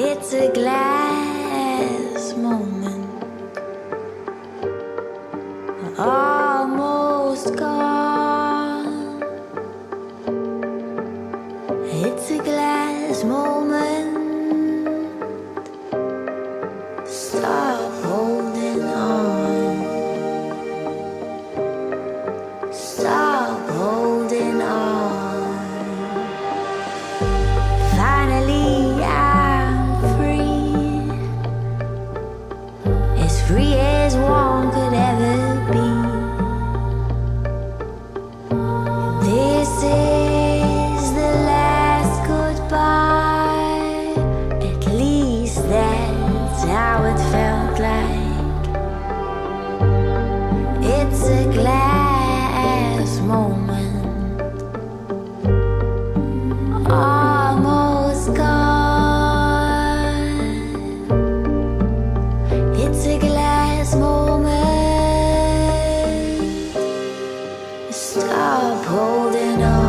It's a glass moment. Almost gone. It's a glass moment. Stop holding on. Stop. felt like it's a moment. Almost gone. It's a glass moment. Stop holding on.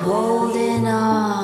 holding on.